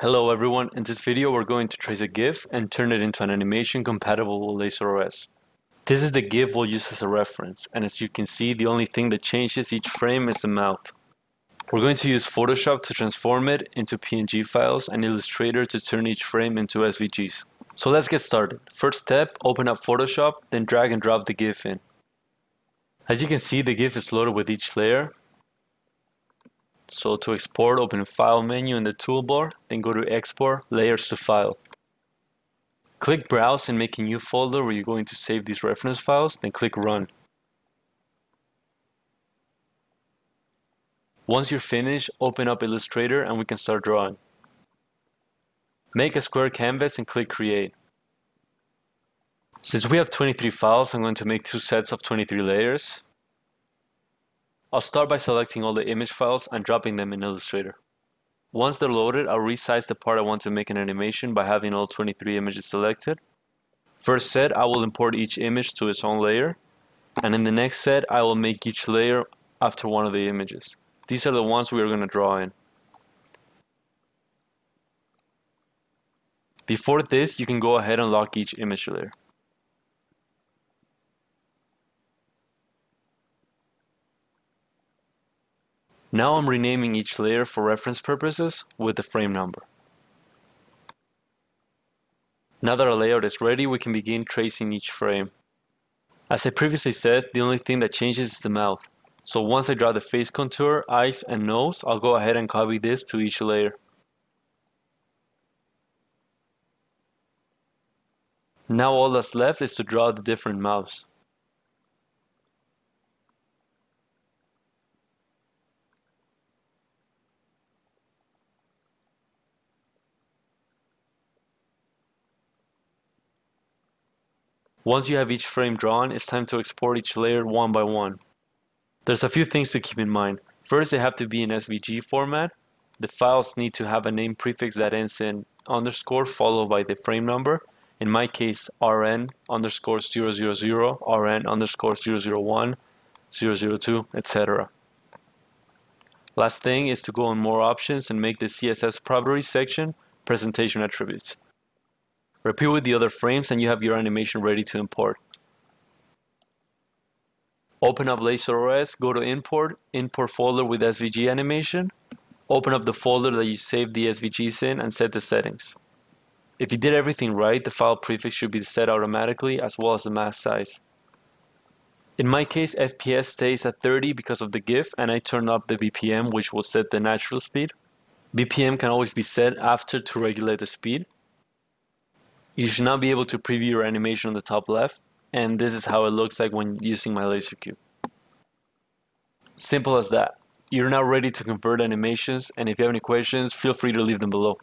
Hello everyone, in this video we're going to trace a GIF and turn it into an animation compatible with LaserOS. This is the GIF we'll use as a reference, and as you can see the only thing that changes each frame is the mouth. We're going to use Photoshop to transform it into PNG files and Illustrator to turn each frame into SVGs. So let's get started. First step, open up Photoshop, then drag and drop the GIF in. As you can see the GIF is loaded with each layer, so to export, open File menu in the toolbar, then go to Export, Layers to File. Click Browse and make a new folder where you're going to save these reference files, then click Run. Once you're finished, open up Illustrator and we can start drawing. Make a square canvas and click Create. Since we have 23 files, I'm going to make two sets of 23 layers. I'll start by selecting all the image files and dropping them in Illustrator. Once they're loaded, I'll resize the part I want to make an animation by having all 23 images selected. First set, I will import each image to its own layer. And in the next set, I will make each layer after one of the images. These are the ones we are going to draw in. Before this, you can go ahead and lock each image layer. Now I'm renaming each layer for reference purposes with the frame number. Now that our layout is ready, we can begin tracing each frame. As I previously said, the only thing that changes is the mouth. So once I draw the face contour, eyes, and nose, I'll go ahead and copy this to each layer. Now all that's left is to draw the different mouths. Once you have each frame drawn, it's time to export each layer one by one. There's a few things to keep in mind. First, they have to be in SVG format. The files need to have a name prefix that ends in underscore followed by the frame number. In my case, rn underscore 000, rn underscore 001, 002, etc. Last thing is to go on more options and make the CSS properties section presentation attributes. Repeat with the other frames and you have your animation ready to import. Open up LaserOS, go to Import, Import folder with SVG animation. Open up the folder that you saved the SVGs in and set the settings. If you did everything right, the file prefix should be set automatically as well as the mask size. In my case, FPS stays at 30 because of the GIF and I turned up the BPM which will set the natural speed. BPM can always be set after to regulate the speed. You should now be able to preview your animation on the top left, and this is how it looks like when using my LaserCube. Simple as that. You're now ready to convert animations, and if you have any questions, feel free to leave them below.